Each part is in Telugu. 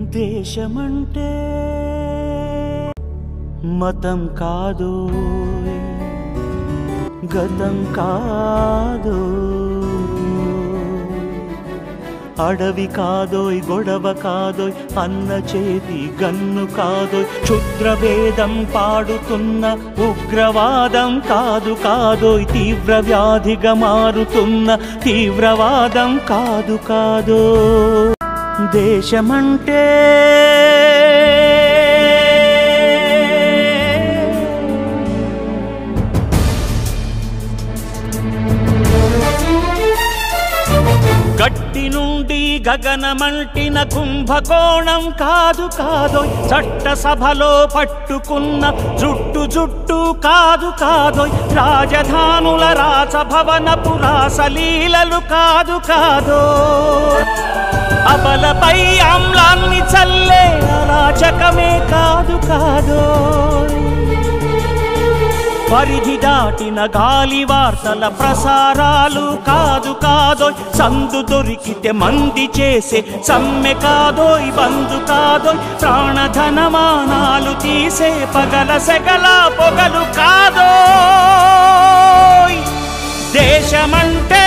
దేశమంటే మతం కాదు. గతం కాదు. అడవి కాదోయ్ గొడవ కాదోయ్ అన్న చేతి గన్ను కాదోయ్. క్షుద్రభేదం పాడుతున్న ఉగ్రవాదం కాదు కాదోయ్. తీవ్ర వ్యాధిగా మారుతున్న తీవ్రవాదం కాదు కాదో దేశమంటే గట్టి నుండి గగనమంటిన కుంభకోణం కాదు కాదు చట్టసభలో పట్టుకున్న జుట్టు జుట్టు కాదు కాదు రాజధానుల రాజభవనపు రాసలీలలు కాదు కాదు. అబలపై ఆమ్లాన్ని చల్లే అరాచకమే కాదు కాదో. పరిధి దాటిన గాలి వార్తల ప్రసారాలు కాదు కాదోయ్ సందు దొరికితే మంది చేసే సమ్మె కాదోయ్ బందు కాదోయ్. ప్రాణధనమానాలు తీసే పగల సెగల పొగలు కాదోయ్. దేశమంటే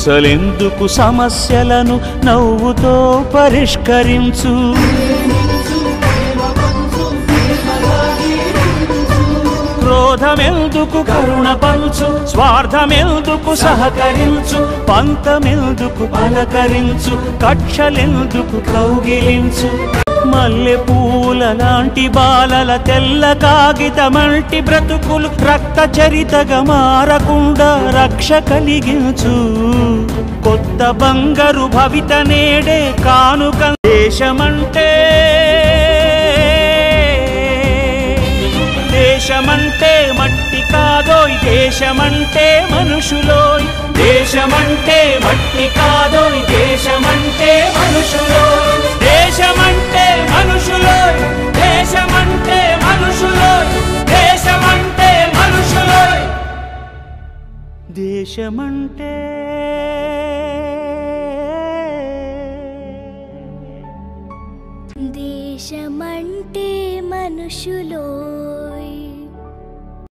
హింసలెందుకు సమస్యలను నవ్వుతో పరిష్కరించు? క్రోధమెందుకు కరుణ పంచు? స్వార్థమెందుకు సహకరించు? పంతమెందుకు పలకరించు? కక్షలెందుకు కౌగిలించు? మల్లె పూల లాంటి బాలల తెల్ల కాగితమంటి బ్రతుకులు రక్త చరితగా మారకుండా రక్ష కలిగించు. కొత్త బంగారు భవిత నేడే కానుక దేశమంటే. దేశమంటే మట్టి కాదోయ్ దేశమంటే మనుషులోయ్. దేశమంటే మట్టి కాదోయ్ దేశమంటే దేశమంటే దేశమంటే మనుషులోయ్.